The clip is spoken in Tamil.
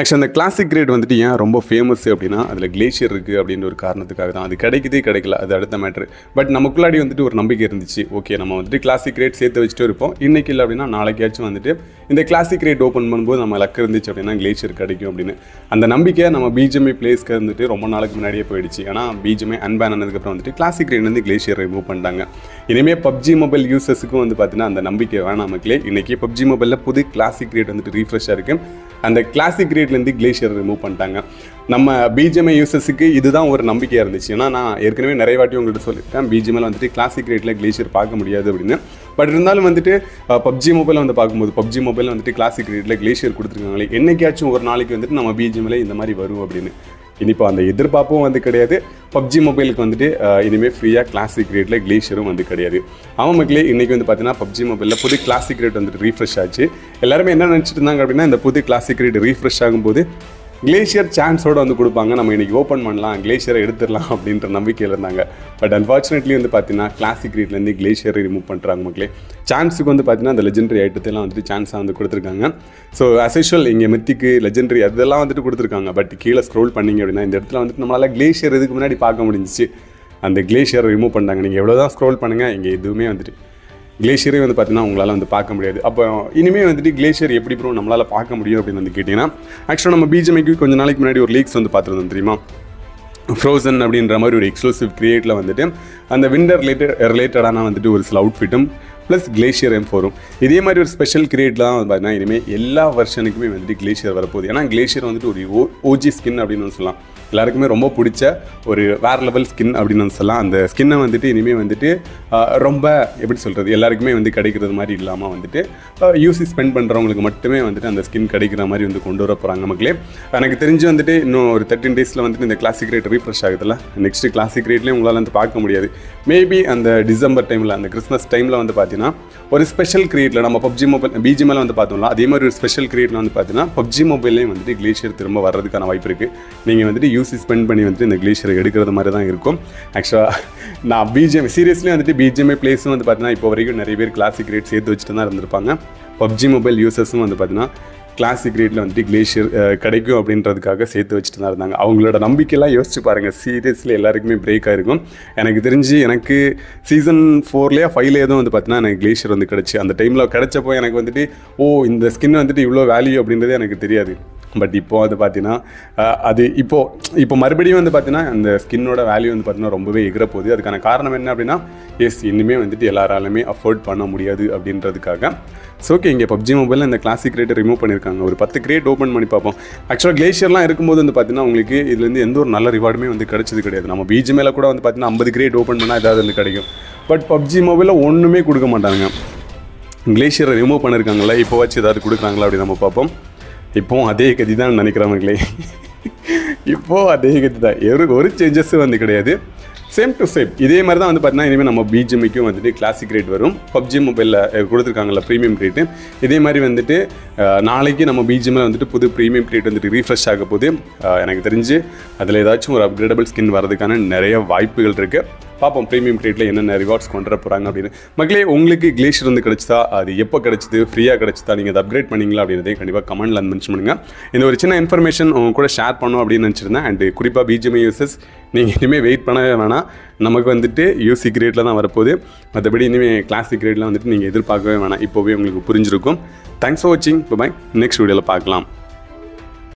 ஆக்சுவலி அந்த கிளாசிக் கிரேட் வந்துட்டு ஏன் ரொம்ப ஃபேமஸ் அப்படின்னா அதில் கிளேஷியர் இருக்குது அப்படின்ற ஒரு காரணத்துக்காக தான். அது கிடைக்குதே கிடைக்கல அது அடுத்த மேட்ரு பட் நமக்குள்ளாடி வந்துட்டு ஒரு நம்பிக்கை இருந்துச்சு. ஓகே நம்ம வந்துட்டு கிளாசிக் கிரேட் சேர்த்து வச்சுட்டு இருப்போம். இன்னைக்கு இல்லை அப்படின்னா நாளைக்காச்சும் வந்துட்டு இந்த கிளாசிக் கிரேட் ஓப்பன் பண்ணும்போது நம்ம லக் இருந்துச்சு அப்படின்னா கிளேஷியர் கிடைக்கும் அப்படின்னு. அந்த நம்பிக்கை நம்ம பிஜிஎம்ஐ பிளேஸ்க்கு வந்துட்டு ரொம்ப நாளுக்கு முன்னாடியே போயிடுச்சு. ஏன்னா பிஜிஎம்ஐ அன்பேன் ஆனதுக்கப்புறம் வந்துட்டு கிளாசிக் கிரேட் வந்து கிளேஷியர் ரிமூவ் பண்ணிட்டாங்க. இனிமேல் பப்ஜி மொபைல் யூசர்ஸுக்கும் வந்து பார்த்தீங்கன்னா அந்த நம்பிக்கை வேணாம் மக்களே. இன்றைக்கி பப்ஜி மொபைலில் புது கிளாசிக் கிரேட் வந்துட்டு ரீஃப்ரெஷ்ஷாக இருக்குது அந்த கிளாசிக் கிரேட்லேருந்து கிளேஷியர் ரிமூவ் பண்ணிட்டாங்க. நம்ம பிஜிஎம்ஐ யூசர்ஸுக்கு இதுதான் ஒரு நம்பிக்கையாக இருந்துச்சு. ஏன்னா நான் ஏற்கனவே நிறைய வாட்டி உங்கள்கிட்ட சொல்லியிருக்கேன் பிஜிஎம்ஐயில் வந்துட்டு கிளாசிக் கிரேட்டில் கிளேஷியர் பார்க்க முடியாது அப்படின்னு. பட் இருந்தாலும் வந்துட்டு பப்ஜி மொபைல் வந்து பார்க்கும்போது பப்ஜி மொபைல் வந்துட்டு கிளாசிக் கிரேட்டில் கிளேஷியர் கொடுத்துருக்காங்களே என்னைக்காச்சும் ஒரு நாளைக்கு வந்துட்டு நம்ம பிஜிஎம்ஐயில் இந்த மாதிரி வரும் அப்படின்னு. இனிப்போ அந்த எதிர்பார்ப்பும் வந்து கிடையாது. பப்ஜி மொபைலுக்கு வந்துட்டு இனிமேல் ஃப்ரீயாக கிளாசிக் ரேட்டில் கிளேஷரும் வந்து கிடையாது. ஆமாம் மக்களே இன்றைக்கி வந்து பார்த்தீங்கன்னா பப்ஜி மொபைலில் புது கிளாசிக் ரேட் வந்துட்டு ரீஃப்ரெஷ் ஆச்சு. எல்லாருமே என்ன நினச்சிட்டு இருந்தாங்க அப்படின்னா இந்த புது கிளாசிக் ரேட் ரீஃப்ரெஷ் ஆகும்போது கிளேஷியர் சான்ஸோடு வந்து கொடுப்பாங்க. நம்ம இன்றைக்கி ஓப்பன் பண்ணலாம் கிளேஷியரை எடுத்துடலாம் அப்படின்ற நம்பிக்கையில் இருந்தாங்க. பட் அன்ஃபார்ச்சுனேட்லி வந்து பார்த்தீங்கன்னா கிளாசிக் ரீட்லேருந்து கிளேஷியரை ரிமூவ் பண்ணுறாங்க மக்களே. சான்ஸுக்கு வந்து பார்த்தீங்கன்னா அந்த லெஜெண்டரி ஐட்டத்தெல்லாம் வந்துட்டு சான்ஸாக வந்து கொடுத்துருக்காங்க. ஸோ அசெஷுவல் இங்கே மித்திக்கு லெஜெண்டரி அதெல்லாம் வந்துட்டு கொடுத்துருக்காங்க. பட் கீழே ஸ்க்ரோல் பண்ணீங்க அப்படின்னா இந்த இடத்துல வந்துட்டு நம்மளால் கிளேஷியர் இதுக்கு முன்னாடி பார்க்க முடிஞ்சிச்சு. அந்த கிளேஷியரை ரிமூவ் பண்ணாங்க நீங்கள் எவ்வளோ தான் ஸ்க்ரோல் பண்ணுங்கள் இங்கே எதுவுமே வந்துட்டு கிளேஷியரே வந்து பார்த்தீங்கன்னா உங்களால் வந்து பார்க்க முடியாது. அப்போ இனிமேல் வந்துட்டு கிளேஷியர் எப்படி ப்ரோ நம்மளால் பார்க்க முடியும் அப்படின்னு வந்து கேட்டிங்கன்னா ஆக்சுவலாக நம்ம பிஜேமிக்கு கொஞ்சம் நாளைக்கு முன்னாடி ஒரு லீக்ஸ் வந்து பார்த்துருந்தோம் தெரியுமா? ஃப்ரோசன் அப்படின்ற மாதிரி ஒரு எக்ஸ்க்ளூசிவ் க்ரியேட்டில் வந்துட்டு அந்த விண்டர் ரிலேட்டட் ரிலேட்டடான வந்துட்டு ஒரு சில அவுட்ஃபிட்டும் ப்ளஸ் கிளேஷியர் எம் ஃபோரும் இதே மாதிரி ஒரு ஸ்பெஷல் கிரியேட்லாம் வந்து பார்த்தீங்கன்னா இனிமேல் எல்லா வருஷனுக்குமே வந்துட்டு கிளேஷியர் வரப்போகுது. ஏன்னா கிளேஷியர் வந்துட்டு ஒரு ஓ ஓஜி ஸ்கின் அப்படின்னு சொல்லலாம். எல்லாருக்குமே ரொம்ப பிடிச்ச ஒரு வேறு லெவல் ஸ்கின் அப்படின்னு சொல்லலாம். அந்த ஸ்கின்னை வந்துட்டு இனிமேல் வந்துட்டு ரொம்ப எப்படி சொல்கிறது எல்லாருக்குமே வந்து கிடைக்கிறது மாதிரி இல்லாமல் வந்துட்டு யூசி ஸ்பெண்ட் பண்ணுறவங்களுக்கு மட்டுமே வந்துட்டு அந்த ஸ்கின் கிடைக்கிற மாதிரி வந்து கொண்டு வர போகிறாங்க மக்களே. எனக்கு தெரிஞ்சு வந்துட்டு இன்னும் ஒரு தேர்ட்டின் டேஸில் வந்துட்டு இந்த கிளாசிக் ரேட் ரீஃப்ரெஷ் ஆகுதுல்ல? நெக்ஸ்ட் கிளாசிக் ரேட்லேயும் உங்களால் வந்து பார்க்க முடியாது. மேபி அந்த டிசம்பர் டைமில் அந்த கிறிஸ்மஸ் டைமில் வந்து பார்த்தீங்கன்னா ஒரு ஸ்பெஷல் கிரியேட்டில் நம்ம பப்ஜி மொபைல் பிஜி மேலே வந்து பார்த்தோம்ல அதே மாதிரி ஒரு ஸ்பெஷல் கிரியேட்டில் வந்து பார்த்தீங்கன்னா பப்ஜி மொபைல்லையும் வந்துட்டு கிளேஷியர் திரும்ப வர்றதுக்கான வாய்ப்பு இருக்குது நீங்கள் வந்துட்டு யூசி ஸ்பெண்ட் பண்ணி வந்துட்டு இந்த கிளேஷியரை எடுக்கிறது மாதிரி தான் இருக்கும். ஆக்சுவலாக நான் பிஜிஎம் சீரியஸ்லி வந்துட்டு பிஜிஎம்ஐ பிளேஸும் வந்து பார்த்தீங்கன்னா இப்போ வரைக்கும் நிறைய பேர் கிளாசிக் ரேட் சேர்த்து வச்சுட்டு தான் இருந்திருப்பாங்க. பப்ஜி மொபைல் யூசர்ஸும் வந்து பார்த்தீங்கன்னா கிளாசிக் ரேட்டில் வந்துட்டு கிளேஷியர் கிடைக்கும் அப்படின்றதுக்காக சேர்த்து வச்சுட்டு தான் இருந்தாங்க. அவங்களோட நம்பிக்கையெல்லாம் யோசிச்சு பாருங்கள் சீரியஸில் எல்லாருக்குமே பிரேக் ஆகிருக்கும் எனக்கு தெரிஞ்சு எனக்கு சீசன் ஃபோர்லேயே ஃபைவ்லேயே தான் வந்து பார்த்தீங்கன்னா எனக்கு கிளேஷியர் வந்து கிடச்சி. அந்த டைமில் கிடச்சப்போ எனக்கு வந்துட்டு ஓ இந்த ஸ்கின் வந்துட்டு இவ்வளோ வேல்யூ அப்படின்றதே எனக்கு தெரியாது. பட் இப்போது வந்து பார்த்தீங்கன்னா அது இப்போது இப்போ மறுபடியும் வந்து பார்த்தீங்கன்னா அந்த ஸ்கின்னோட வேல்யூ வந்து பார்த்தீங்கன்னா ரொம்பவே எகிற போகுது. அதுக்கான காரணம் என்ன அப்படின்னா எஸ் இன்னுமே வந்துட்டு எல்லாராலுமே அஃபோர்ட் பண்ண முடியாது அப்படின்றதுக்காக. ஸோ ஓகே இங்கே பப்ஜி மொபைலில் இந்த கிளாசிக் ரேட்டை ரிமூவ் பண்ணியிருக்காங்க ஒரு பத்து கிரேட் ஓப்பன் பண்ணி பார்ப்போம். ஆக்சுவலாக கிளேஷியர்லாம் இருக்கும்போது வந்து பார்த்தீங்கன்னா உங்களுக்கு இதுலேருந்து எந்த ஒரு நல்ல ரிவார்டுமே வந்து கிடைச்சது கிடையாது. நம்ம பிஜி மேலே கூட வந்து பார்த்தீங்கன்னா ஐம்பது கிரேட் ஓப்பன் பண்ணால் ஏதாவது வந்து கிடைக்கும். பட் பப்ஜி மொபைலில் ஒன்றுமே கொடுக்க மாட்டாங்க. கிளேஷியரை ரிமூவ் பண்ணியிருக்காங்களா இப்போ வச்சு ஏதாவது கொடுக்குறாங்களா அப்படி நம்ம பார்ப்போம். இப்போவும் அதே கதி தான் நினைக்கிறவங்களே. இப்போது அதே கதி தான். ஒரு ஒரு சேஞ்சஸும் வந்து கிடையாது. சேம் டு சேம் இதே மாதிரி தான் வந்து பார்த்தீங்கன்னா இனிமேல் நம்ம பிஜிஎம்க்கும் வந்துட்டு கிளாசிக் ரேட் வரும். பப்ஜி மொபைலில் கொடுத்துருக்காங்கல்ல ப்ரீமியம் ரேட்டு இதே மாதிரி வந்துட்டு நாளைக்கு நம்ம பிஜிஎம்மில் வந்துட்டு புது ப்ரீமியம் ரேட் வந்துட்டு ரீஃப்ரெஷ் ஆக போது எனக்கு தெரிஞ்சு அதில் ஏதாச்சும் ஒரு அப்கிரேடபிள் ஸ்கின் வரதுக்கான நிறைய வாய்ப்புகள் இருக்குது பார்ப்போம் ப்ரீமியம் கிரேட்டில் என்னென்ன ரிவார்ட்ஸ் கொண்டு வர போகிறாங்க அப்படின்னு. மக்களே உங்களுக்கு கிளேஷியர் வந்து கிடச்சிதா? அது எப்போ கிடச்சிது? ஃப்ரீயாக கிடச்சிதா? நீங்கள் அதை அப்கிரேட் பண்ணிங்களா அப்படின்றதையும் கண்டிப்பாக கமெண்ட்டில் மென்ஷன் பண்ணுங்கள் இந்த ஒரு சின்ன இன்ஃபர்மேஷன் உங்க கூட ஷேர் பண்ணணும் அப்படின்னு நினச்சிருந்தேன். அண்ட் குறிப்பாக பிஜிஎம்ஐ யூசஸ் நீங்கள் இனிமேல் வெயிட் பண்ணவே வேணாம். நமக்கு வந்துட்டு யூசி கிரேட்டில் தான் வரப்போகுது. மற்றபடி இனிமேல் கிளாசிக் கிரேட்லாம் வந்துட்டு நீங்கள் எதிர்பார்க்கவே வேணாம். இப்போவே உங்களுக்கு புரிஞ்சிருக்கும். தேங்க்ஸ் ஃபார் வாட்சிங் பாய் நெக்ஸ்ட் வீடியோவில் பார்க்கலாம்.